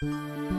Música